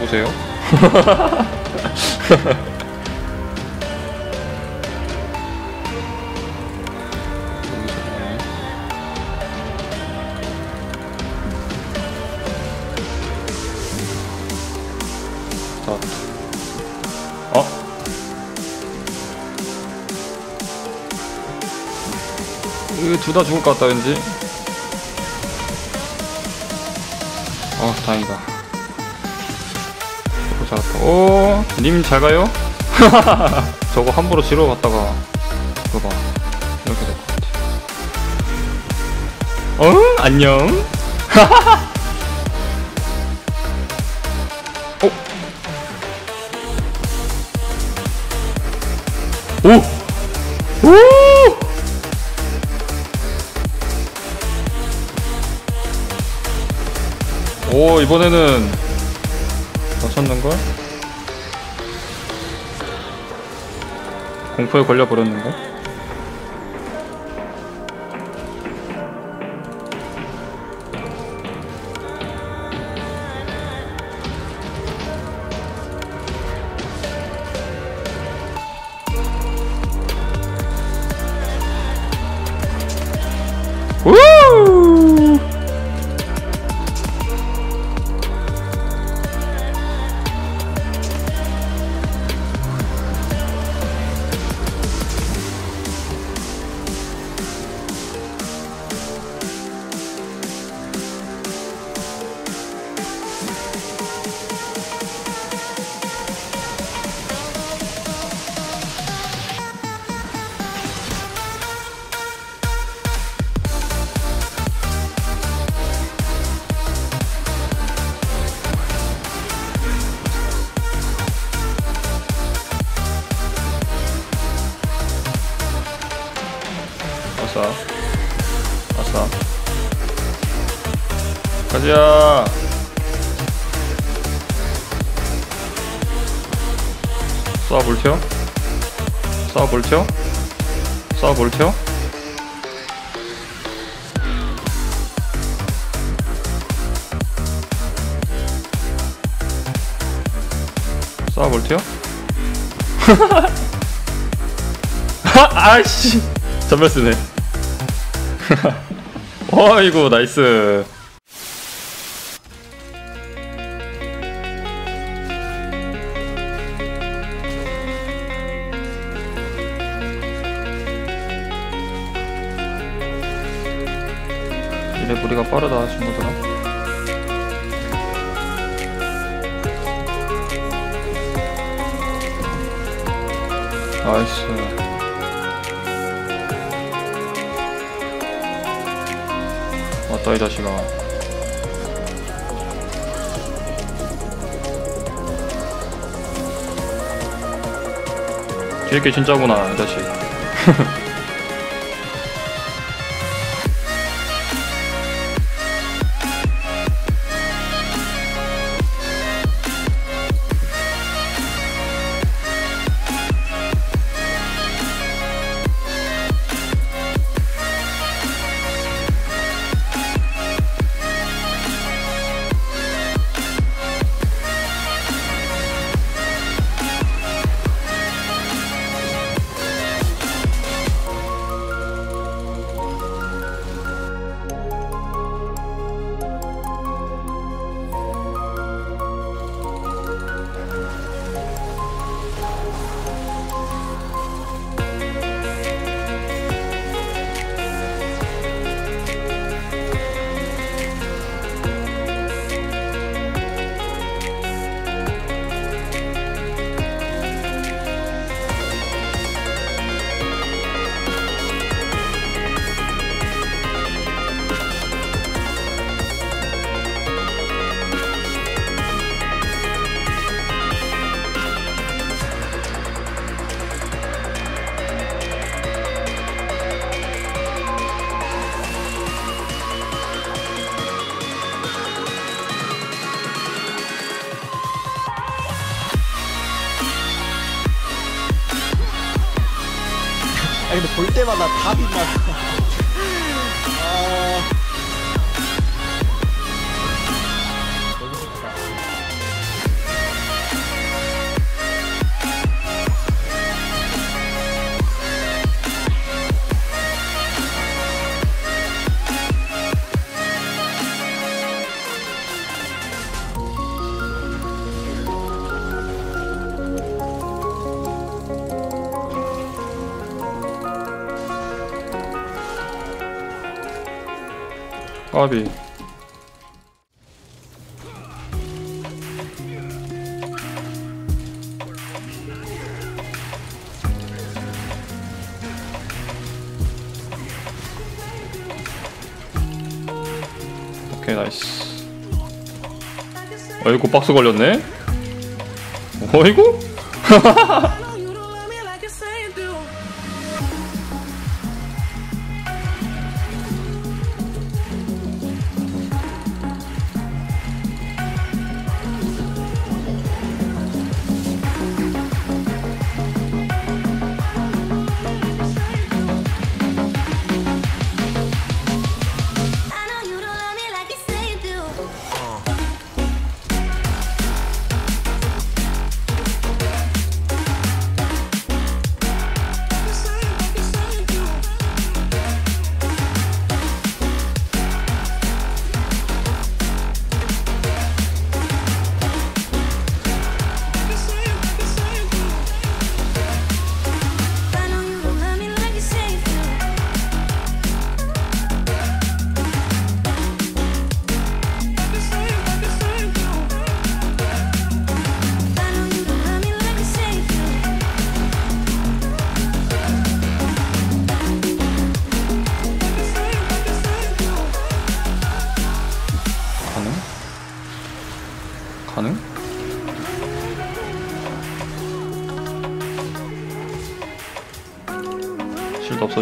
보세요. 어? 이거 둘다 죽을 것 같다 왠지 어 다행이다 오 잘했다 오님 잘 가요? 저거 함부로 지러 갔다가 그거 봐 이렇게 될 것 같아 어? 안녕 어? 오! 오! 오 이번에는 맞췄는걸? 공포에 걸려버렸는걸? 가자. 쏴 볼테오 쏴 볼테오 쏴 볼테오 쏴 볼테오 아이씨. 전멸 쓰네. 어이구 나이스 이래 무리가 빠르다 친구들아 나이스 왔다 이 자식아. 뒤에 게 진짜구나 이 자식 근데 볼 때마다 답이 막. 까비. 오케이 나이스. 어이구 박스 걸렸네? 어이구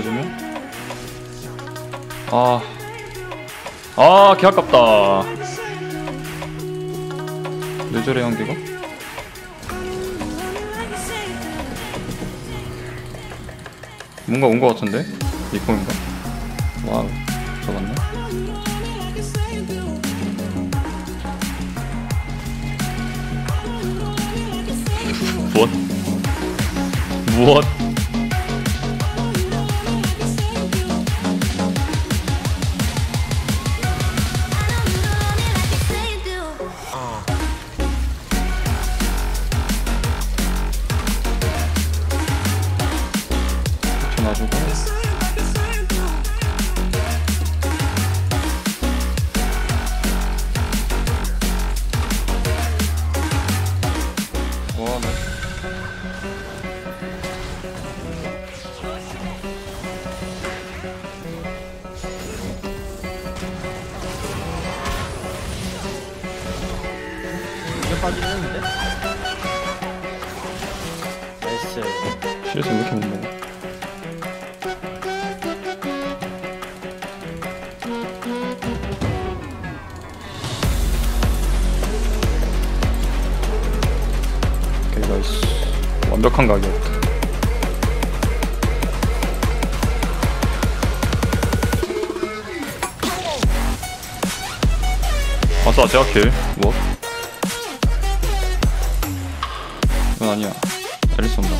없어지면? 아, 아, 개 아깝다. 왜 저래 연기가? 뭔가 온거 같은데? 이코인가? 와우, 잡았네. 무엇? 무엇? 이제 빠지긴 했는데? 나이스 CS 왜 이렇게 못 먹어? 오케이 나이스 완벽한 가격 아싸 제압킬 뭐? 이건 아니야. 에리스 온다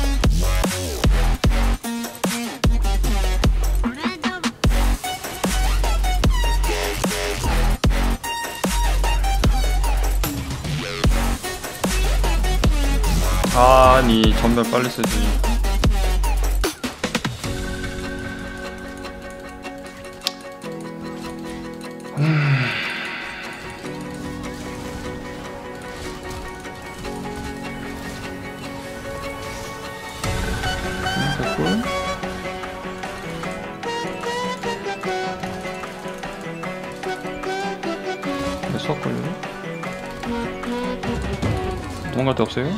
아니 전멸 빨리 쓰지 걸리네? 도망갈 데 없어요?